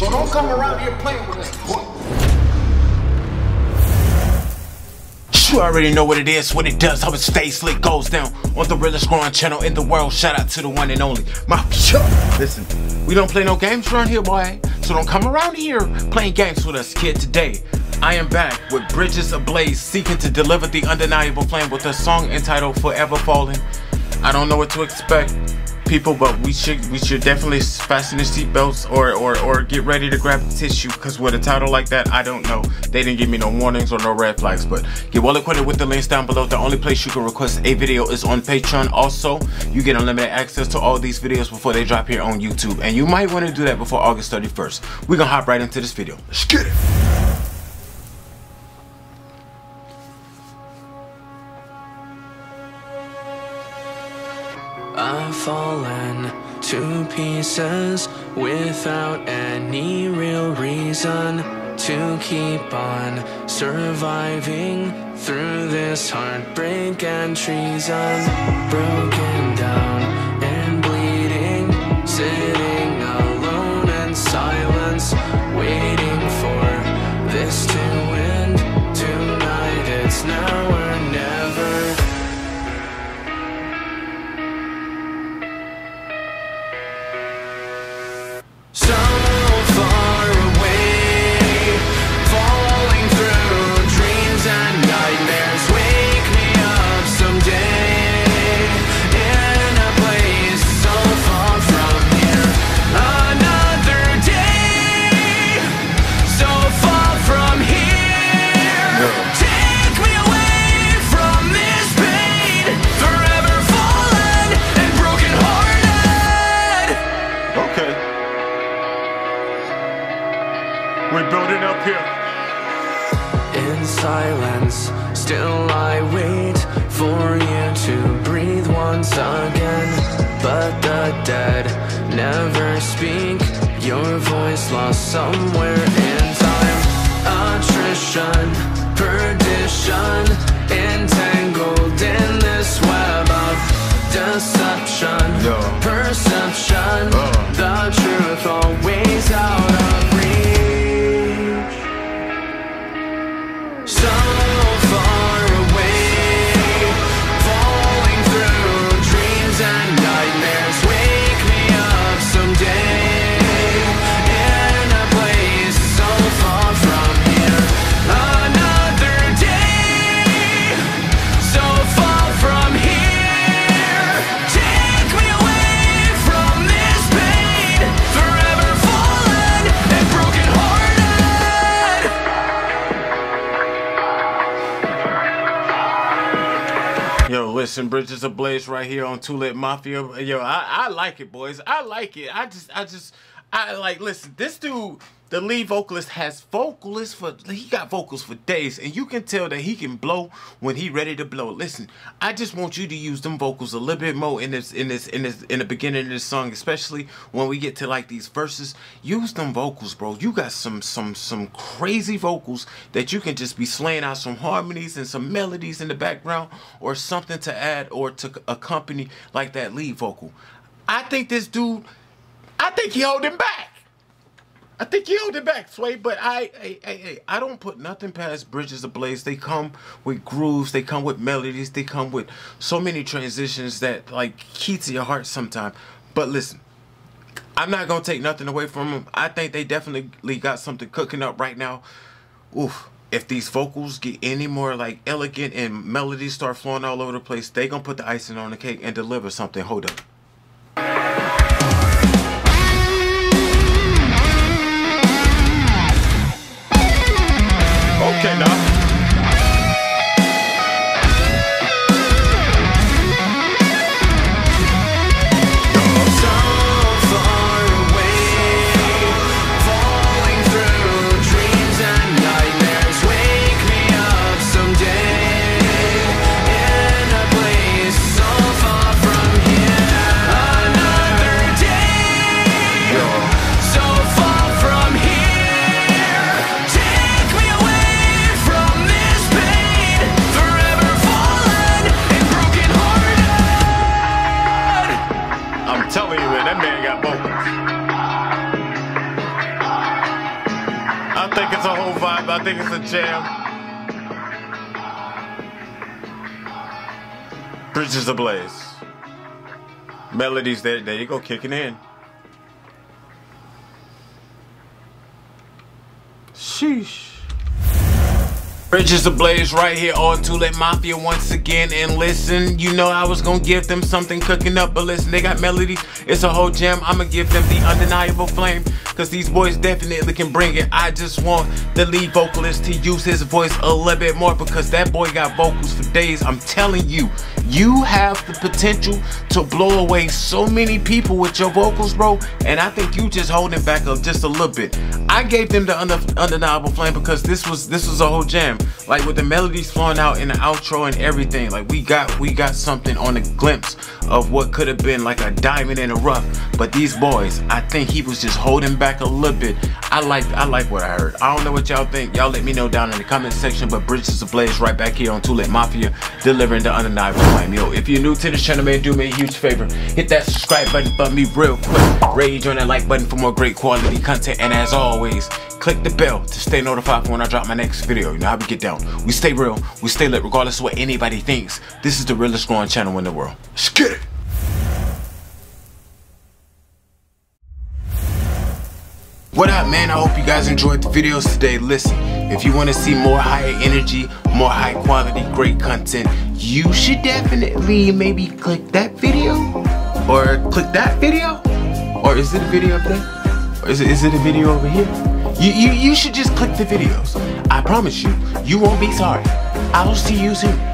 So don't come around here playing with us. You already know what it is, what it does, how it stays slick goes down on the realest growing channel in the world. Shout out to the one and only Mafia. Listen, we don't play no games around here, boy. So don't come around here playing games with us, kid. Today, I am back with Bridges Ablaze, seeking to deliver the undeniable flame with a song entitled Forever Fallen. I don't know what to expect people, but we should we should definitely fasten the seatbelts or, or or get ready to grab the tissue because with a title like that, I don't know. They didn't give me no warnings or no red flags, but get well acquainted with the links down below. The only place you can request a video is on Patreon. Also, you get unlimited access to all these videos before they drop here on YouTube, and you might want to do that before August 31st. We're gonna hop right into this video. Let's get it. I've fallen to pieces without any real reason to keep on surviving through this heartbreak and treason. Broken down and bleeding, sitting alone in silence, waiting for this to We're building up here. In silence, still I wait for you to breathe once again. But the dead never speak, your voice lost somewhere in time. Attrition, perdition, entangled in this web of deception, Yeah. perception. Uh. The truth listen, Bridges Ablaze right here on Too Lit Mafia. Yo, I, I like it, boys. I like it. I just, I just, I like, listen, this dude, the lead vocalist, has vocalists for, he got vocals for days, and you can tell that he can blow when he ready to blow. Listen, I just want you to use them vocals a little bit more in this, in this, in this, in the beginning of this song, especially when we get to like these verses. Use them vocals, bro. You got some, some, some crazy vocals that you can just be slaying out some harmonies and some melodies in the background or something to add or to accompany like that lead vocal. I think this dude, I think he holding back. I think you held it back, Sway, but I, hey, hey, I don't put nothing past Bridges Ablaze. They come with grooves, they come with melodies, they come with so many transitions that like key to your heart sometime. But listen, I'm not gonna take nothing away from them. I think they definitely got something cooking up right now. Oof. If these vocals get any more like elegant and melodies start flowing all over the place, they gonna put the icing on the cake and deliver something. Hold up. Think it's a jam. Bridges ablaze. Melodies there. There you go, kicking in. Sheesh. Bridges ablaze right here on Too Lit Mafia once again. And listen, you know I was gonna give them something cooking up, but listen, they got melodies. It's a whole jam. I'ma give them the undeniable flame, cause these boys definitely can bring it. I just want the lead vocalist to use his voice a little bit more because that boy got vocals for days. I'm telling you, you have the potential to blow away so many people with your vocals, bro. And I think you just holding back up just a little bit. I gave them the undeniable flame because this was this was a whole jam. Like with the melodies flowing out in the outro and everything, like we got we got something on a glimpse of what could have been like a diamond in the rough. But these boys, I think he was just holding back a little bit. I like I like what I heard. I don't know what y'all think. Y'all let me know down in the comment section. But Bridges Ablaze right back here on Too Lit Mafia, delivering the undeniable flame. Yo, if you're new to this channel, man, do me a huge favor. Hit that subscribe button for me real quick. Rage on that like button for more great quality content. And as always, click the bell to stay notified for when I drop my next video. You know how we get down. We stay real, we stay lit regardless of what anybody thinks. This is the realest growing channel in the world. Let's get it. What up man, I hope you guys enjoyed the videos today. Listen, if you want to see more higher energy, more high quality, great content, you should definitely maybe click that video or click that video or is it a video up there? Or is it, is it a video over here? You, you, you should just click the videos. I promise you, you won't be sorry. I'll see you soon.